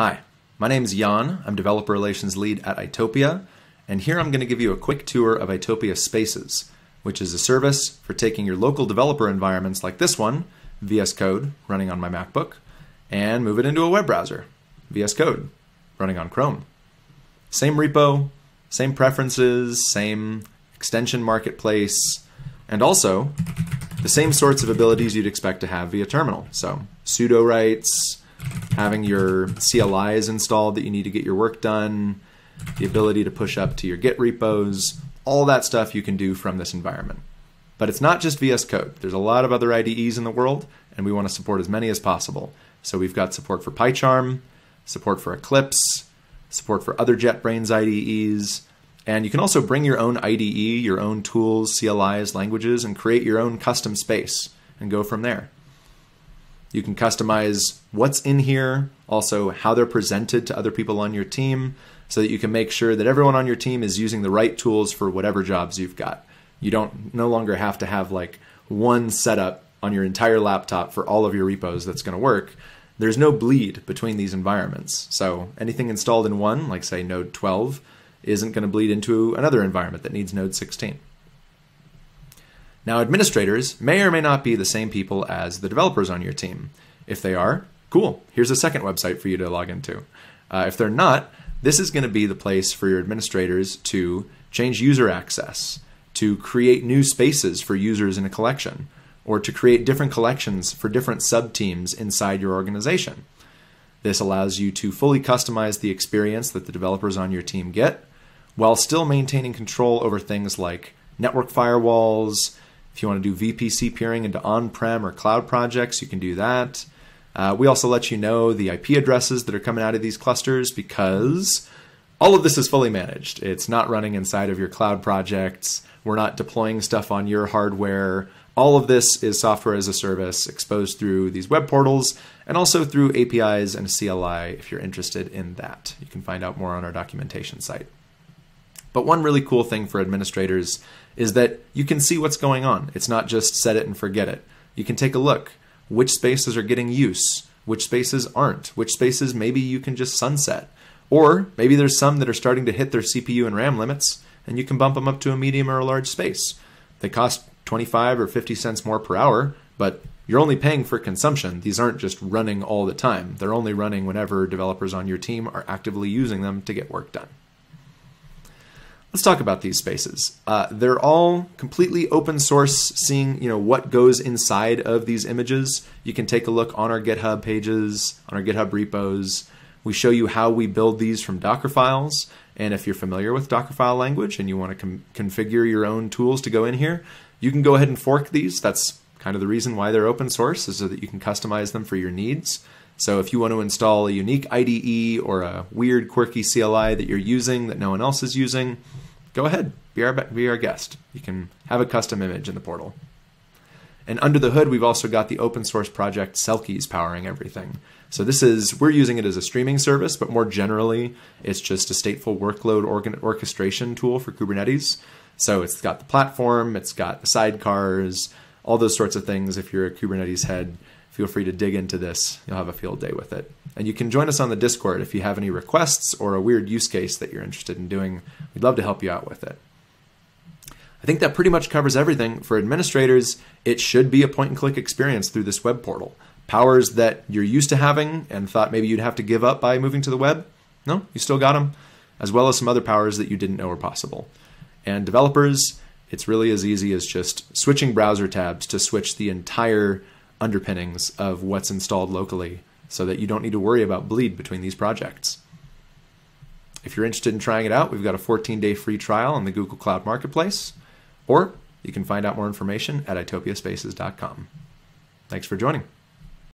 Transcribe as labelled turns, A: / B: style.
A: Hi, my name is Jan. I'm Developer Relations Lead at Itopia, and here I'm going to give you a quick tour of Itopia Spaces, which is a service for taking your local developer environments like this one, VS Code, running on my MacBook, and move it into a web browser, VS Code, running on Chrome. Same repo, same preferences, same extension marketplace, and also the same sorts of abilities you'd expect to have via terminal. So sudo rights, having your CLIs installed that you need to get your work done, the ability to push up to your Git repos, all that stuff you can do from this environment. But it's not just VS Code. There's a lot of other IDEs in the world, and we want to support as many as possible. So we've got support for PyCharm, support for Eclipse, support for other JetBrains IDEs, and you can also bring your own IDE, your own tools, CLIs, languages, and create your own custom space and go from there. You can customize what's in here, also how they're presented to other people on your team, so that you can make sure that everyone on your team is using the right tools for whatever jobs you've got. You don't no longer have to have like one setup on your entire laptop for all of your repos that's going to work. There's no bleed between these environments. So anything installed in one, like say Node 12, isn't going to bleed into another environment that needs Node 16. Now, administrators may or may not be the same people as the developers on your team. If they are, cool, here's a second website for you to log into. Uh, if they're not, this is going to be the place for your administrators to change user access, to create new spaces for users in a collection, or to create different collections for different subteams inside your organization. This allows you to fully customize the experience that the developers on your team get while still maintaining control over things like network firewalls, if you want to do VPC peering into on prem or cloud projects, you can do that. Uh, we also let you know the IP addresses that are coming out of these clusters because all of this is fully managed. It's not running inside of your cloud projects. We're not deploying stuff on your hardware. All of this is software as a service exposed through these web portals and also through APIs and CLI if you're interested in that. You can find out more on our documentation site. But one really cool thing for administrators is that you can see what's going on. It's not just set it and forget it. You can take a look. Which spaces are getting use? Which spaces aren't? Which spaces maybe you can just sunset? Or maybe there's some that are starting to hit their CPU and RAM limits, and you can bump them up to a medium or a large space. They cost 25 or 50 cents more per hour, but you're only paying for consumption. These aren't just running all the time. They're only running whenever developers on your team are actively using them to get work done. Let's talk about these spaces. Uh, they're all completely open source, seeing you know what goes inside of these images. You can take a look on our GitHub pages, on our GitHub repos. We show you how we build these from Docker files. And if you're familiar with Dockerfile language and you want to configure your own tools to go in here, you can go ahead and fork these. That's kind of the reason why they're open source, is so that you can customize them for your needs. So if you want to install a unique IDE or a weird quirky CLI that you're using that no one else is using, go ahead, be our, be our guest. You can have a custom image in the portal. And under the hood, we've also got the open source project Selkies powering everything. So this is, we're using it as a streaming service, but more generally, it's just a stateful workload orchestration tool for Kubernetes. So it's got the platform, it's got the sidecars, all those sorts of things. If you're a Kubernetes head, feel free to dig into this. You'll have a field day with it. And you can join us on the Discord if you have any requests or a weird use case that you're interested in doing. We'd love to help you out with it. I think that pretty much covers everything. For administrators, it should be a point and click experience through this web portal. Powers that you're used to having and thought maybe you'd have to give up by moving to the web, no, you still got them, as well as some other powers that you didn't know were possible. And developers, it's really as easy as just switching browser tabs to switch the entire underpinnings of what's installed locally so that you don't need to worry about bleed between these projects. If you're interested in trying it out, we've got a 14 day free trial on the Google Cloud Marketplace, or you can find out more information at itopiaspaces.com. Thanks for joining.